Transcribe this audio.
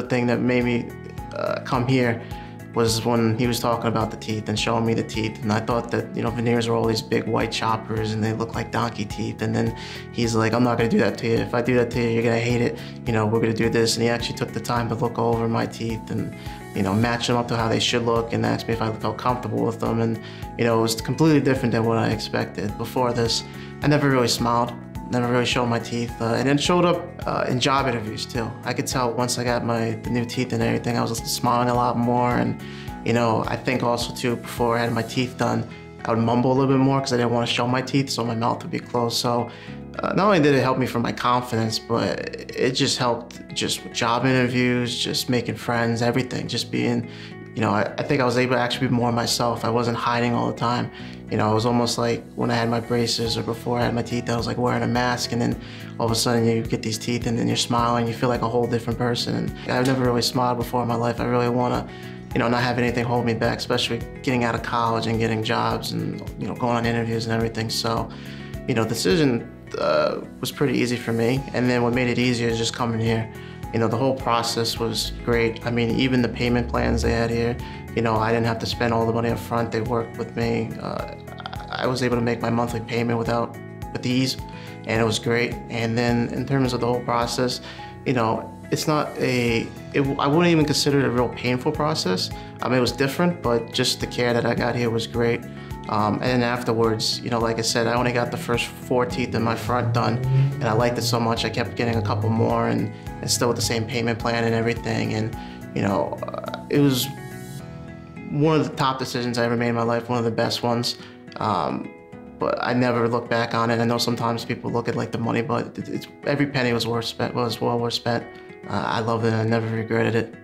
the thing that made me uh, come here was when he was talking about the teeth and showing me the teeth. And I thought that, you know, veneers are all these big white choppers and they look like donkey teeth. And then he's like, I'm not gonna do that to you. If I do that to you, you're gonna hate it. You know, we're gonna do this. And he actually took the time to look over my teeth and, you know, match them up to how they should look and asked me if I felt comfortable with them. And, you know, it was completely different than what I expected. Before this, I never really smiled never really showed my teeth. Uh, and it showed up uh, in job interviews too. I could tell once I got my new teeth and everything, I was smiling a lot more. And you know, I think also too, before I had my teeth done, I would mumble a little bit more because I didn't want to show my teeth, so my mouth would be closed. So uh, not only did it help me for my confidence, but it just helped just with job interviews, just making friends, everything, just being, you know, I, I, think I was able to actually be more myself. I wasn't hiding all the time. You know, it was almost like when I had my braces or before I had my teeth, I was like wearing a mask and then all of a sudden you get these teeth and then you're smiling, you feel like a whole different person. I've never really smiled before in my life. I really want to, you know, not have anything hold me back, especially getting out of college and getting jobs and, you know, going on interviews and everything. So, you know, the decision uh, was pretty easy for me. And then what made it easier is just coming here. You know, the whole process was great. I mean, even the payment plans they had here, you know, I didn't have to spend all the money up front. They worked with me. Uh, I was able to make my monthly payment without, with ease, and it was great. And then in terms of the whole process, you know, it's not a, it, I wouldn't even consider it a real painful process. I mean, it was different, but just the care that I got here was great. Um, and then afterwards, you know, like I said, I only got the first four teeth in my front done, and I liked it so much, I kept getting a couple more, and, and still with the same payment plan and everything. And, you know, uh, it was one of the top decisions I ever made in my life, one of the best ones. Um, but I never look back on it. I know sometimes people look at like the money, but every penny was worth spent, was well worth spent. Uh, I love it. I never regretted it.